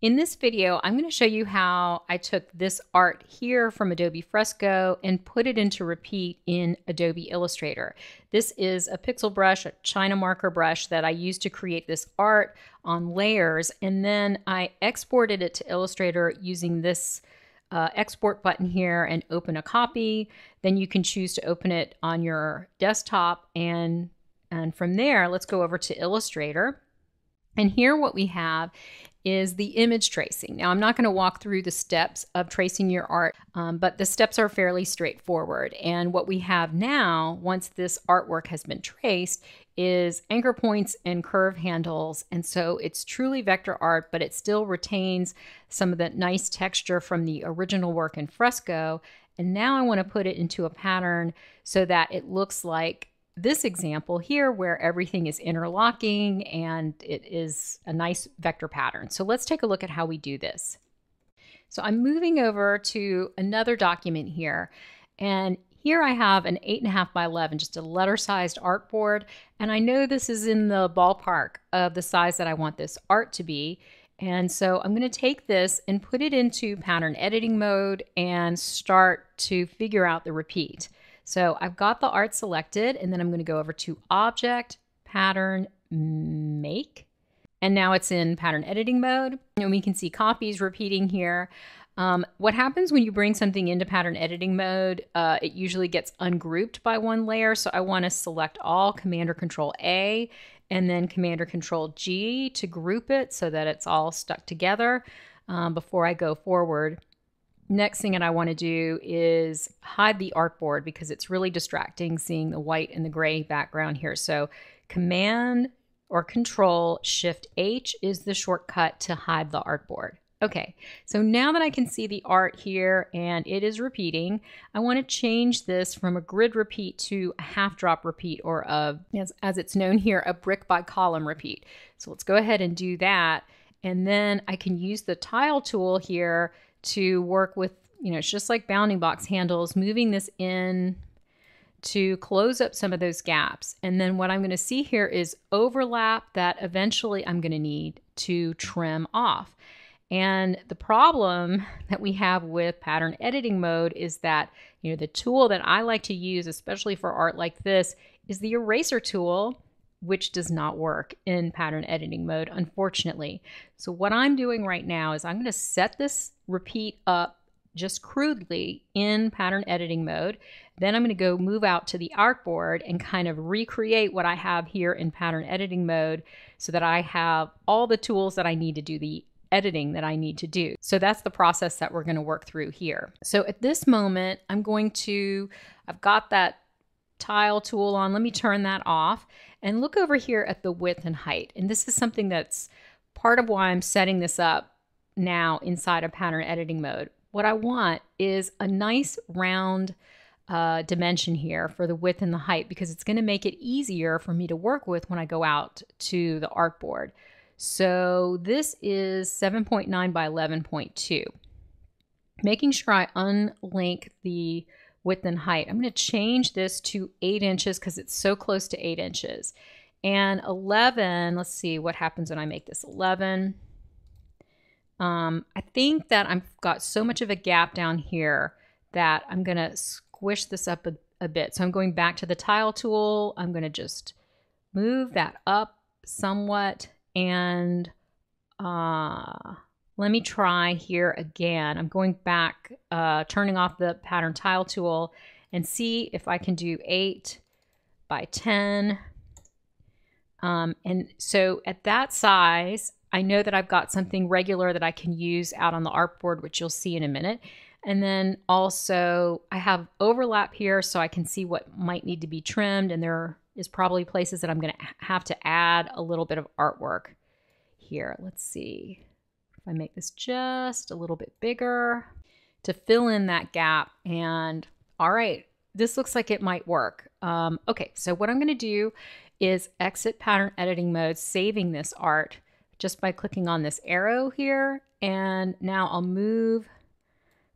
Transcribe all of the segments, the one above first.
In this video, I'm going to show you how I took this art here from Adobe Fresco and put it into Repeat in Adobe Illustrator. This is a pixel brush, a China marker brush that I used to create this art on layers, and then I exported it to Illustrator using this uh, export button here and open a copy. Then you can choose to open it on your desktop, and, and from there, let's go over to Illustrator. And here what we have is the image tracing. Now, I'm not going to walk through the steps of tracing your art, um, but the steps are fairly straightforward. And what we have now, once this artwork has been traced, is anchor points and curve handles. And so it's truly vector art, but it still retains some of the nice texture from the original work in fresco. And now I want to put it into a pattern so that it looks like this example here where everything is interlocking and it is a nice vector pattern. So let's take a look at how we do this. So I'm moving over to another document here and here I have an 8.5 by 11, just a letter sized artboard. And I know this is in the ballpark of the size that I want this art to be. And so I'm going to take this and put it into pattern editing mode and start to figure out the repeat. So I've got the art selected and then I'm going to go over to object, pattern, make. And now it's in pattern editing mode. And we can see copies repeating here. Um, what happens when you bring something into pattern editing mode, uh, it usually gets ungrouped by one layer. So I want to select all Command or Control A and then Command or Control G to group it so that it's all stuck together um, before I go forward. Next thing that I want to do is hide the artboard because it's really distracting seeing the white and the gray background here. So Command or Control Shift H is the shortcut to hide the artboard. Okay, so now that I can see the art here and it is repeating, I want to change this from a grid repeat to a half drop repeat or a, as, as it's known here, a brick by column repeat. So let's go ahead and do that. And then I can use the tile tool here to work with, you know, it's just like bounding box handles, moving this in to close up some of those gaps. And then what I'm going to see here is overlap that eventually I'm going to need to trim off. And the problem that we have with pattern editing mode is that, you know, the tool that I like to use, especially for art like this, is the eraser tool, which does not work in pattern editing mode, unfortunately. So what I'm doing right now is I'm going to set this repeat up just crudely in pattern editing mode. Then I'm going to go move out to the artboard and kind of recreate what I have here in pattern editing mode so that I have all the tools that I need to do the editing that I need to do. So that's the process that we're going to work through here. So at this moment, I'm going to, I've got that tile tool on. Let me turn that off and look over here at the width and height. And this is something that's part of why I'm setting this up now inside a pattern editing mode. What I want is a nice round uh, dimension here for the width and the height because it's going to make it easier for me to work with when I go out to the artboard. So this is 7.9 by 11.2. Making sure I unlink the width and height. I'm going to change this to 8 inches because it's so close to 8 inches. And 11, let's see what happens when I make this 11. Um, I think that I've got so much of a gap down here that I'm going to squish this up a, a bit. So I'm going back to the tile tool. I'm going to just move that up somewhat and uh, let me try here again. I'm going back, uh, turning off the pattern tile tool and see if I can do 8 by 10. Um, and so at that size, I know that I've got something regular that I can use out on the artboard, which you'll see in a minute. And then also I have overlap here so I can see what might need to be trimmed. And there is probably places that I'm going to have to add a little bit of artwork here. Let's see if I make this just a little bit bigger to fill in that gap. And all right, this looks like it might work. Um, okay, so what I'm going to do is exit pattern editing mode, saving this art just by clicking on this arrow here. And now I'll move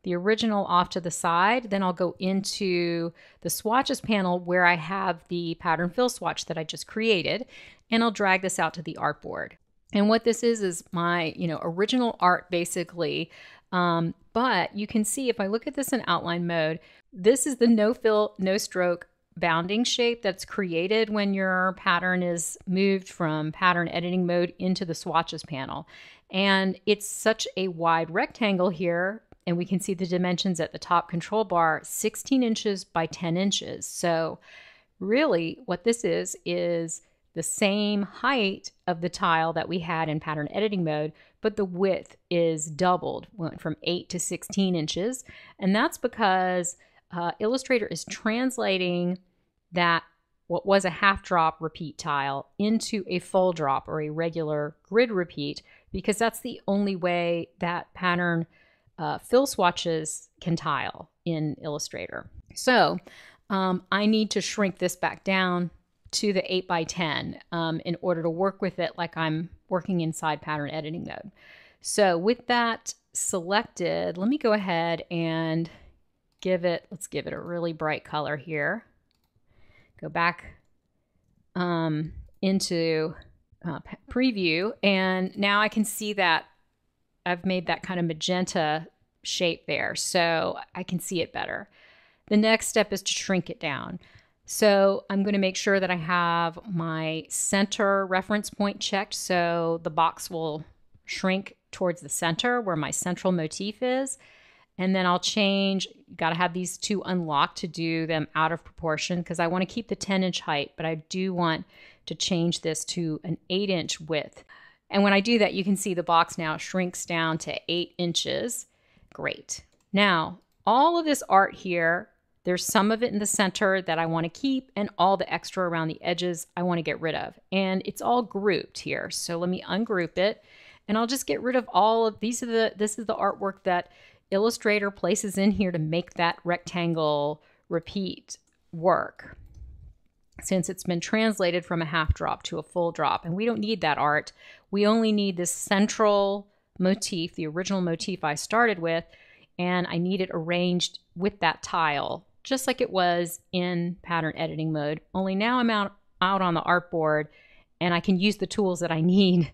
the original off to the side. Then I'll go into the swatches panel where I have the pattern fill swatch that I just created, and I'll drag this out to the artboard. And what this is is my, you know, original art basically. Um, but you can see if I look at this in outline mode, this is the no fill, no stroke bounding shape that's created when your pattern is moved from pattern editing mode into the swatches panel. And it's such a wide rectangle here, and we can see the dimensions at the top control bar 16 inches by 10 inches. So, really, what this is is the same height of the tile that we had in pattern editing mode, but the width is doubled, went from 8 to 16 inches. And that's because uh, Illustrator is translating that what was a half drop repeat tile into a full drop or a regular grid repeat because that's the only way that pattern uh, fill swatches can tile in Illustrator. So um, I need to shrink this back down to the 8 by 10 um, in order to work with it like I'm working inside pattern editing mode. So with that selected, let me go ahead and give it, let's give it a really bright color here. Go back um, into uh, preview and now I can see that I've made that kind of magenta shape there so I can see it better. The next step is to shrink it down. So I'm going to make sure that I have my center reference point checked so the box will shrink towards the center where my central motif is. And then I'll change, got to have these two unlocked to do them out of proportion because I want to keep the 10 inch height, but I do want to change this to an 8 inch width. And when I do that, you can see the box now shrinks down to 8 inches. Great. Now, all of this art here there's some of it in the center that I want to keep and all the extra around the edges I want to get rid of. And it's all grouped here. So let me ungroup it and I'll just get rid of all of these are the this is the artwork that Illustrator places in here to make that rectangle repeat work. Since it's been translated from a half drop to a full drop and we don't need that art. We only need this central motif, the original motif I started with, and I need it arranged with that tile just like it was in pattern editing mode. Only now I'm out, out on the artboard and I can use the tools that I need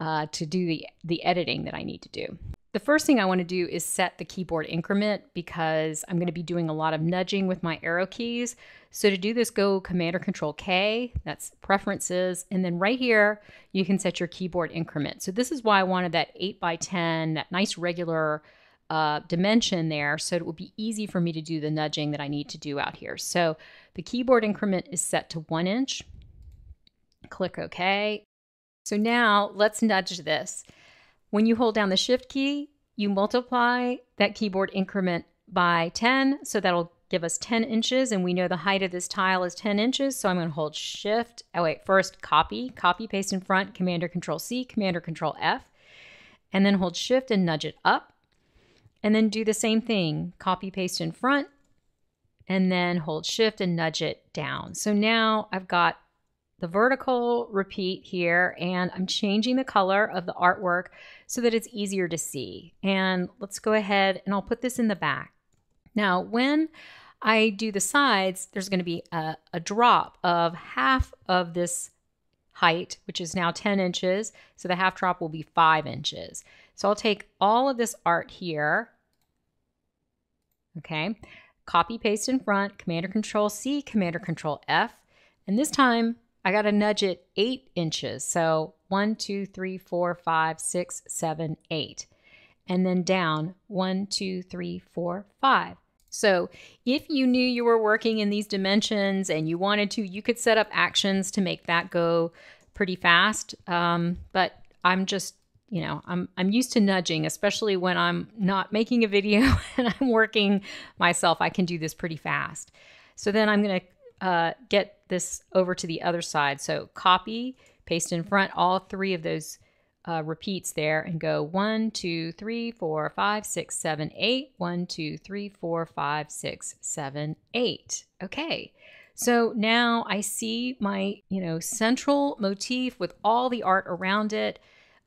uh, to do the, the editing that I need to do. The first thing I want to do is set the keyboard increment because I'm going to be doing a lot of nudging with my arrow keys. So to do this, go Command or Control K, that's preferences. And then right here, you can set your keyboard increment. So this is why I wanted that 8 by 10, that nice regular uh, dimension there so it will be easy for me to do the nudging that I need to do out here. So the keyboard increment is set to one inch. Click OK. So now let's nudge this. When you hold down the shift key, you multiply that keyboard increment by 10. So that'll give us 10 inches and we know the height of this tile is 10 inches. So I'm going to hold shift. Oh wait, first copy, copy, paste in front, Commander Control C, Commander Control F, and then hold shift and nudge it up. And then do the same thing, copy paste in front, and then hold shift and nudge it down. So now I've got the vertical repeat here and I'm changing the color of the artwork so that it's easier to see. And let's go ahead and I'll put this in the back. Now, when I do the sides, there's going to be a, a drop of half of this height, which is now 10 inches. So the half drop will be five inches. So I'll take all of this art here, okay, copy paste in front, Commander Control C, Commander Control F, and this time I got to nudge it eight inches. So one, two, three, four, five, six, seven, eight, and then down one, two, three, four, five. So if you knew you were working in these dimensions and you wanted to, you could set up actions to make that go pretty fast. Um, but I'm just you know, I'm I'm used to nudging, especially when I'm not making a video and I'm working myself. I can do this pretty fast. So then I'm going to uh, get this over to the other side. So copy, paste in front all three of those uh, repeats there and go one, two, three, four, five, six, seven, eight. One, two, three, four, five, six, seven, eight. Okay. So now I see my, you know, central motif with all the art around it.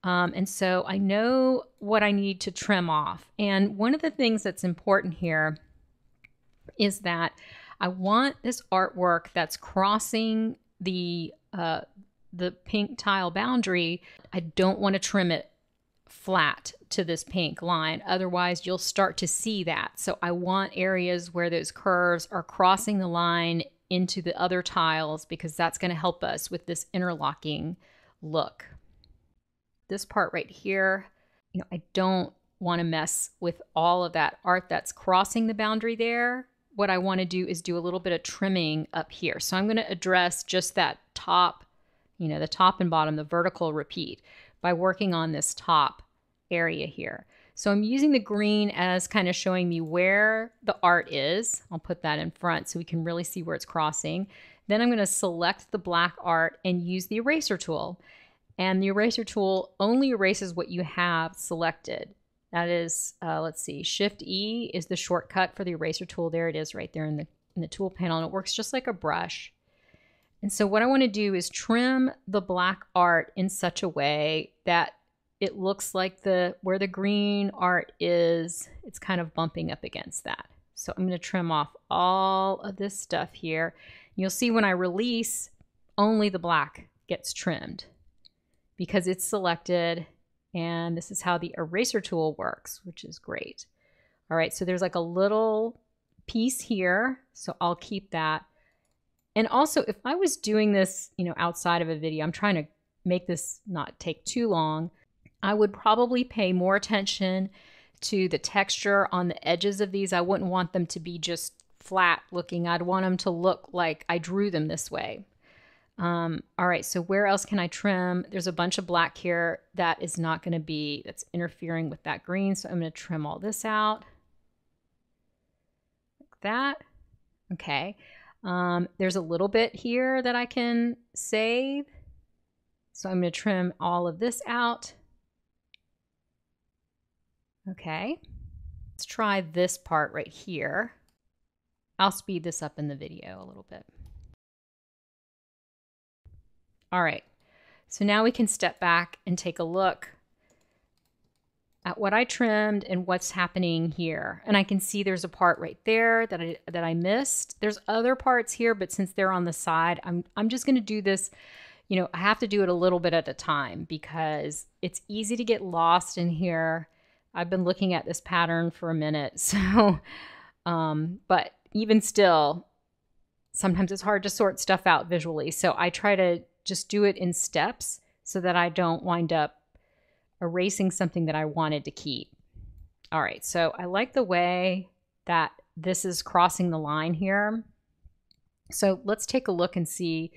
Um, and so I know what I need to trim off. And one of the things that's important here is that I want this artwork that's crossing the uh, the pink tile boundary, I don't want to trim it flat to this pink line. Otherwise, you'll start to see that. So I want areas where those curves are crossing the line into the other tiles because that's going to help us with this interlocking look. This part right here, you know, I don't want to mess with all of that art that's crossing the boundary there. What I want to do is do a little bit of trimming up here. So I'm going to address just that top, you know, the top and bottom, the vertical repeat by working on this top area here. So I'm using the green as kind of showing me where the art is. I'll put that in front so we can really see where it's crossing. Then I'm going to select the black art and use the eraser tool. And the eraser tool only erases what you have selected. That is, uh, let's see, Shift E is the shortcut for the eraser tool. There it is right there in the, in the tool panel. And it works just like a brush. And so what I want to do is trim the black art in such a way that it looks like the where the green art is, it's kind of bumping up against that. So I'm going to trim off all of this stuff here. You'll see when I release, only the black gets trimmed because it's selected and this is how the eraser tool works, which is great. All right, so there's like a little piece here, so I'll keep that. And also, if I was doing this, you know, outside of a video, I'm trying to make this not take too long. I would probably pay more attention to the texture on the edges of these. I wouldn't want them to be just flat looking. I'd want them to look like I drew them this way. Um, all right, so where else can I trim? There's a bunch of black here that is not going to be, that's interfering with that green. So I'm going to trim all this out like that. Okay. Um, there's a little bit here that I can save. So I'm going to trim all of this out. Okay, let's try this part right here. I'll speed this up in the video a little bit. All right, so now we can step back and take a look at what I trimmed and what's happening here. And I can see there's a part right there that I that I missed. There's other parts here, but since they're on the side, I'm I'm just going to do this, you know, I have to do it a little bit at a time because it's easy to get lost in here I've been looking at this pattern for a minute. So, um, but even still, sometimes it's hard to sort stuff out visually. So I try to just do it in steps so that I don't wind up erasing something that I wanted to keep. All right, so I like the way that this is crossing the line here. So let's take a look and see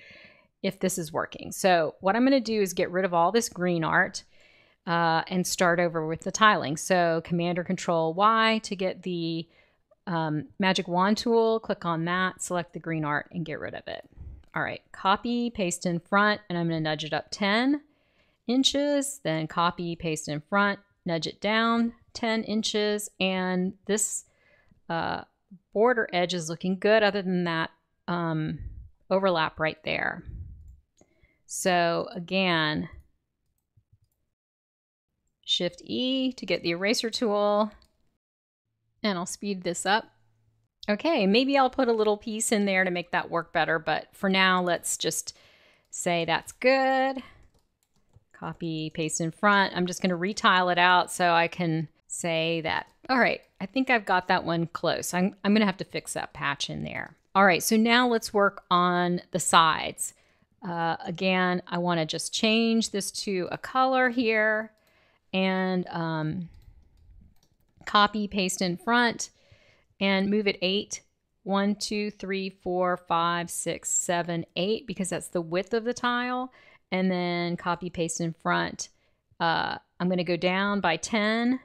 if this is working. So what I'm going to do is get rid of all this green art uh, and start over with the tiling. So Command or Control Y to get the um, Magic Wand tool, click on that, select the green art and get rid of it. All right, copy, paste in front, and I'm gonna nudge it up 10 inches, then copy, paste in front, nudge it down 10 inches, and this uh, border edge is looking good other than that um, overlap right there. So again, Shift E to get the eraser tool. And I'll speed this up. Okay, maybe I'll put a little piece in there to make that work better, but for now, let's just say that's good. Copy, paste in front. I'm just gonna retile it out so I can say that, all right, I think I've got that one close. I'm, I'm gonna have to fix that patch in there. All right, so now let's work on the sides. Uh, again, I wanna just change this to a color here and um, copy, paste in front, and move it eight. One, two, three, four, five, six, seven, eight, because that's the width of the tile. And then copy, paste in front. Uh, I'm going to go down by 10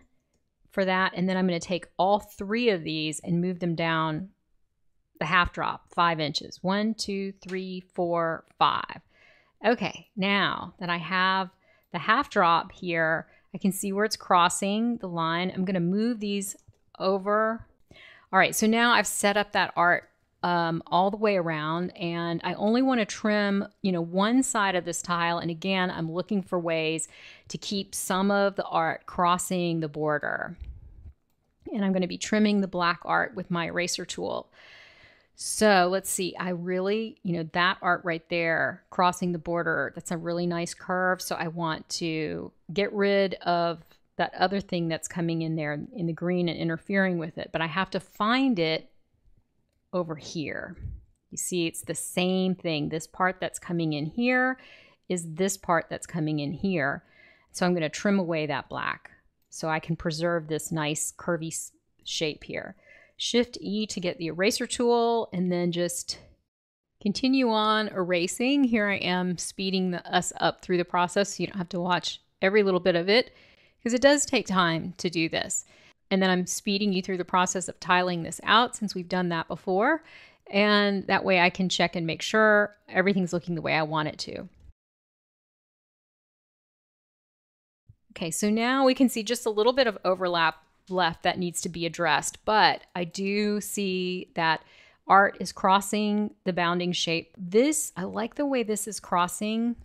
for that. And then I'm going to take all three of these and move them down the half drop, five inches. One, two, three, four, five. Okay, now that I have the half drop here, I can see where it's crossing the line. I'm going to move these over. All right, so now I've set up that art um, all the way around and I only want to trim, you know, one side of this tile. And again, I'm looking for ways to keep some of the art crossing the border. And I'm going to be trimming the black art with my eraser tool. So let's see. I really, you know, that art right there, crossing the border, that's a really nice curve. So I want to get rid of that other thing that's coming in there in the green and interfering with it. But I have to find it over here. You see, it's the same thing. This part that's coming in here is this part that's coming in here. So I'm going to trim away that black so I can preserve this nice curvy shape here. Shift E to get the eraser tool and then just continue on erasing. Here I am speeding the, us up through the process so you don't have to watch every little bit of it because it does take time to do this. And then I'm speeding you through the process of tiling this out since we've done that before. And that way I can check and make sure everything's looking the way I want it to. Okay, so now we can see just a little bit of overlap left that needs to be addressed, but I do see that art is crossing the bounding shape. This, I like the way this is crossing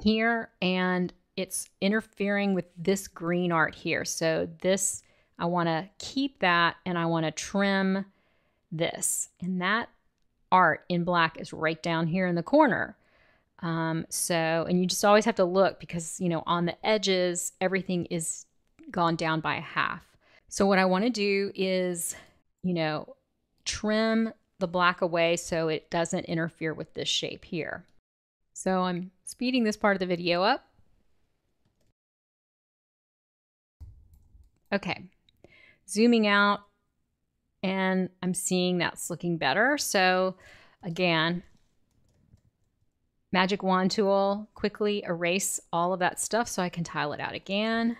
here and it's interfering with this green art here. So this, I wanna keep that and I wanna trim this. And that art in black is right down here in the corner. Um, so, and you just always have to look because, you know, on the edges, everything is gone down by a half. So what I want to do is, you know, trim the black away so it doesn't interfere with this shape here. So I'm speeding this part of the video up. Okay, zooming out and I'm seeing that's looking better. So again, magic wand tool, quickly erase all of that stuff so I can tile it out again.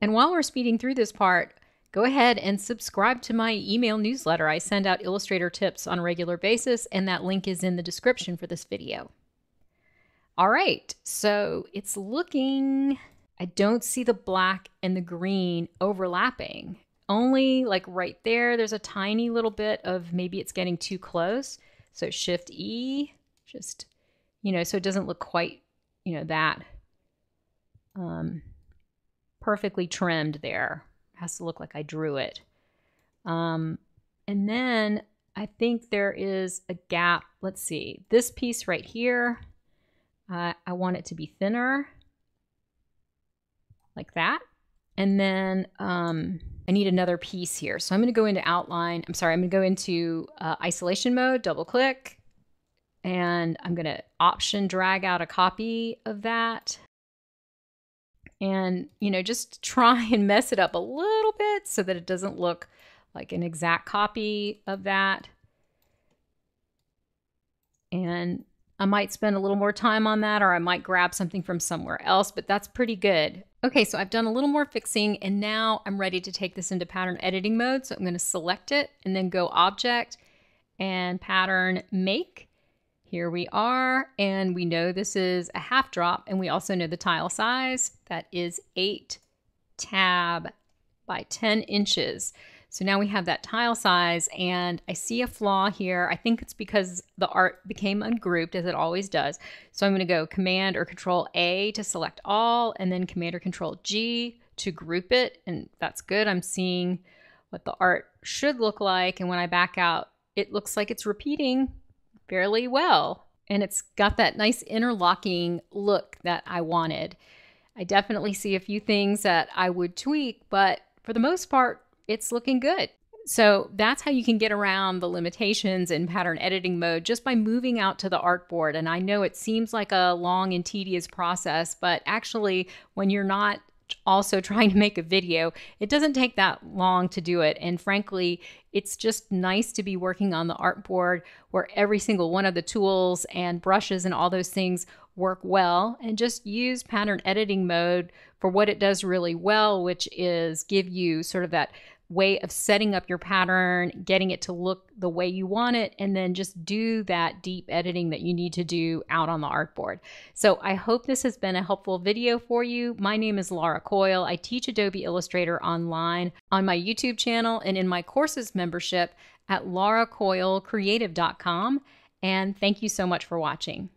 And while we're speeding through this part, go ahead and subscribe to my email newsletter. I send out Illustrator tips on a regular basis, and that link is in the description for this video. All right, so it's looking, I don't see the black and the green overlapping. Only like right there, there's a tiny little bit of maybe it's getting too close. So Shift E, just you know, so it doesn't look quite, you know, that um, perfectly trimmed there. It has to look like I drew it. Um, and then I think there is a gap. Let's see, this piece right here, uh, I want it to be thinner, like that. And then um, I need another piece here. So I'm going to go into outline. I'm sorry, I'm going to go into uh, isolation mode, double click, and I'm going to option drag out a copy of that. And, you know, just try and mess it up a little bit so that it doesn't look like an exact copy of that. And I might spend a little more time on that or I might grab something from somewhere else, but that's pretty good. Okay, so I've done a little more fixing and now I'm ready to take this into pattern editing mode. So I'm going to select it and then go object and pattern make. Here we are, and we know this is a half drop, and we also know the tile size. That is 8 tab by 10 inches. So now we have that tile size, and I see a flaw here. I think it's because the art became ungrouped, as it always does. So I'm going to go Command or Control A to select all, and then Command or Control G to group it, and that's good. I'm seeing what the art should look like, and when I back out, it looks like it's repeating fairly well. And it's got that nice interlocking look that I wanted. I definitely see a few things that I would tweak, but for the most part, it's looking good. So that's how you can get around the limitations in pattern editing mode just by moving out to the artboard. And I know it seems like a long and tedious process, but actually, when you're not also trying to make a video. It doesn't take that long to do it. And frankly, it's just nice to be working on the artboard where every single one of the tools and brushes and all those things work well and just use pattern editing mode for what it does really well, which is give you sort of that way of setting up your pattern, getting it to look the way you want it, and then just do that deep editing that you need to do out on the artboard. So I hope this has been a helpful video for you. My name is Laura Coyle. I teach Adobe Illustrator online on my YouTube channel and in my courses membership at lauracoylecreative.com. And thank you so much for watching.